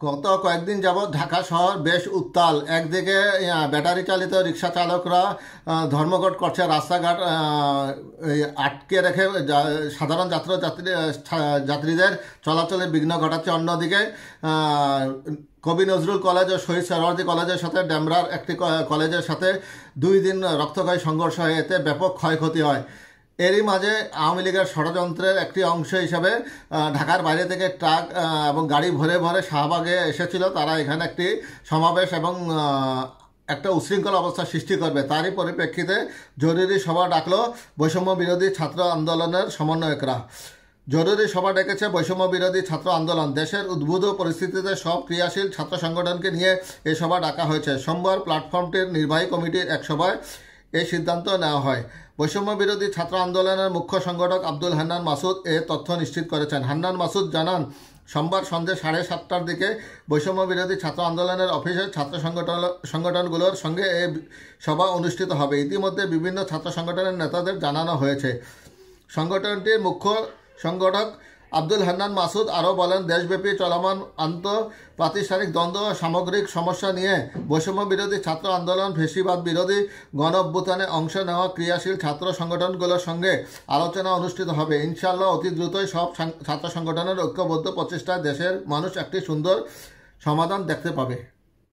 গত কয়েকদিন যাবৎ ঢাকা শহর বেশ উত্তাল। একদিকে ব্যাটারি চালিত রিক্সা চালকরা ধর্মঘট করছে, রাস্তাঘাট আটকে রেখে সাধারণ যাত্রা যাত্রী যাত্রীদের চলাচলে বিঘ্ন ঘটাচ্ছে। অন্যদিকে কবি নজরুল কলেজ ও শহীদ সরওয়ার্দী কলেজের সাথে ডেমরার একটি কলেজের সাথে দুই দিন রক্তক্ষয়ী সংঘর্ষ হয় এতে ব্যাপক ক্ষয়ক্ষতি হয়। এরই মাঝে আওয়ামী লীগের ষড়যন্ত্রের একটি অংশ হিসেবে ঢাকার বাইরে থেকে ট্রাক এবং গাড়ি ভরে ভরে শাহবাগে এসেছিল। তারা এখানে একটি সমাবেশ এবং একটা উশৃঙ্খল অবস্থা সৃষ্টি করবে। তারই পরিপ্রেক্ষিতে জরুরি সভা ডাকলো বৈষম্য বিরোধী ছাত্র আন্দোলনের সমন্বয়করা। জরুরি সভা ডেকেছে বৈষম্য বিরোধী ছাত্র আন্দোলন। দেশের উদ্ভূত পরিস্থিতিতে সব ক্রিয়াশীল ছাত্র সংগঠনকে নিয়ে এ সভা ডাকা হয়েছে। সোমবার প্ল্যাটফর্মটির নির্বাহী কমিটির এক সভায় এই সিদ্ধান্ত নেওয়া হয়। বৈষম্য বিরোধী ছাত্র আন্দোলনের মুখ্য সংগঠক আব্দুল হান্নান মাসুদ এ তথ্য নিশ্চিত করেছেন। হান্নান মাসুদ জানান, সোমবার সন্ধ্যে সাড়ে সাতটার দিকে বৈষম্য বিরোধী ছাত্র আন্দোলনের অফিসে ছাত্র সংগঠন সংগঠনগুলোর সঙ্গে এ সভা অনুষ্ঠিত হবে। ইতিমধ্যে বিভিন্ন ছাত্র সংগঠনের নেতাদের জানানো হয়েছে। সংগঠনটির মুখ্য সংগঠক আব্দুল হান্নান মাসুদ আরও বলেন, দেশব্যাপী চলমান আন্ত প্রাতিষ্ঠানিক দ্বন্দ্ব, সামগ্রিক সমস্যা নিয়ে বৈষম্য বিরোধী ছাত্র আন্দোলন ফেসিবাদ বিরোধী গণ অংশ নেওয়া ক্রিয়াশীল ছাত্র সংগঠনগুলোর সঙ্গে আলোচনা অনুষ্ঠিত হবে। ইনশাল্লাহ অতি দ্রুতই সব ছাত্র সংগঠনের ঐক্যবদ্ধ প্রচেষ্টায় দেশের মানুষ একটি সুন্দর সমাধান দেখতে পাবে।